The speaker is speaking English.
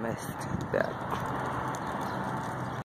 missed that.